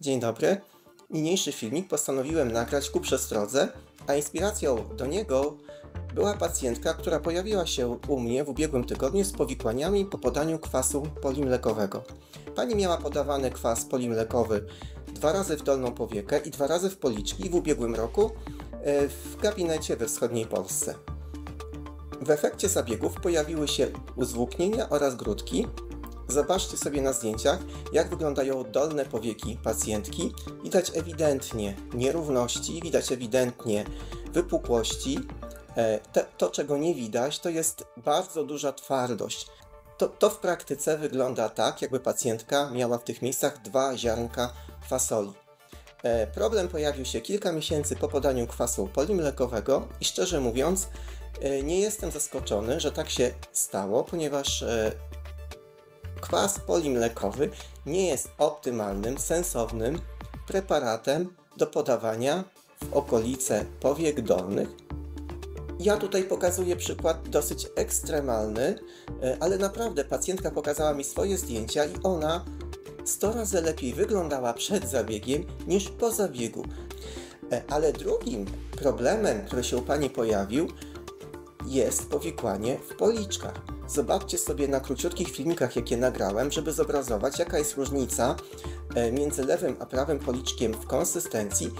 Dzień dobry. Niniejszy filmik postanowiłem nagrać ku przestrodze, a inspiracją do niego była pacjentka, która pojawiła się u mnie w ubiegłym tygodniu z powikłaniami po podaniu kwasu polimlekowego. Pani miała podawany kwas polimlekowy dwa razy w dolną powiekę i dwa razy w policzki w ubiegłym roku e, w gabinecie we wschodniej Polsce. W efekcie zabiegów pojawiły się uzwłóknienia oraz grudki, Zobaczcie sobie na zdjęciach, jak wyglądają dolne powieki pacjentki. Widać ewidentnie nierówności, widać ewidentnie wypukłości. E, to, czego nie widać, to jest bardzo duża twardość. To, to w praktyce wygląda tak, jakby pacjentka miała w tych miejscach dwa ziarnka fasoli. E, problem pojawił się kilka miesięcy po podaniu kwasu polimlekowego i szczerze mówiąc, e, nie jestem zaskoczony, że tak się stało, ponieważ kwas polimlekowy nie jest optymalnym, sensownym preparatem do podawania w okolice powiek dolnych. Ja tutaj pokazuję przykład dosyć ekstremalny, e, ale naprawdę pacjentka pokazała mi swoje zdjęcia i ona 100 razy lepiej wyglądała przed zabiegiem niż po zabiegu. E, ale drugim problemem, który się u Pani pojawił, jest powikłanie w policzkach. Zobaczcie sobie na króciutkich filmikach, jakie nagrałem, żeby zobrazować, jaka jest różnica e, między lewym a prawym policzkiem w konsystencji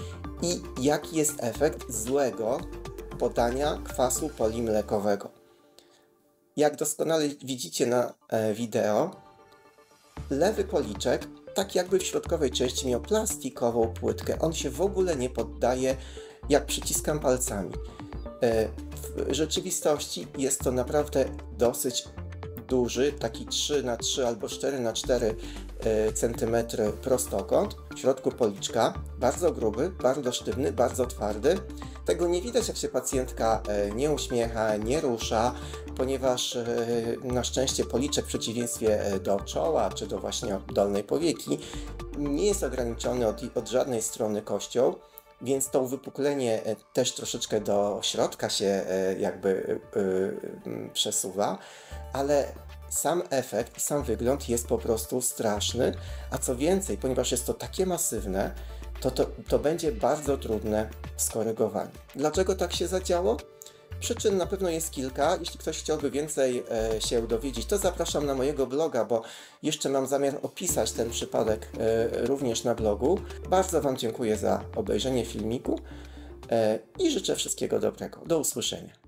i jaki jest efekt złego podania kwasu polimlekowego. Jak doskonale widzicie na e, wideo, lewy policzek tak jakby w środkowej części miał plastikową płytkę. On się w ogóle nie poddaje, jak przyciskam palcami. E, w rzeczywistości jest to naprawdę dosyć duży, taki 3 na 3 albo 4 na 4 cm prostokąt w środku policzka, bardzo gruby, bardzo sztywny, bardzo twardy. Tego nie widać, jak się pacjentka e, nie uśmiecha, nie rusza, ponieważ e, na szczęście policzek w przeciwieństwie do czoła czy do właśnie dolnej powieki nie jest ograniczony od, od żadnej strony kością więc to uwypuklenie e, też troszeczkę do środka się e, jakby e, przesuwa, ale sam efekt i sam wygląd jest po prostu straszny, a co więcej, ponieważ jest to takie masywne, to, to, to będzie bardzo trudne w skorygowaniu. Dlaczego tak się zadziało? Przyczyn na pewno jest kilka. Jeśli ktoś chciałby więcej e, się dowiedzieć, to zapraszam na mojego bloga, bo jeszcze mam zamiar opisać ten przypadek e, również na blogu. Bardzo Wam dziękuję za obejrzenie filmiku e, i życzę wszystkiego dobrego. Do usłyszenia.